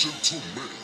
attention to me.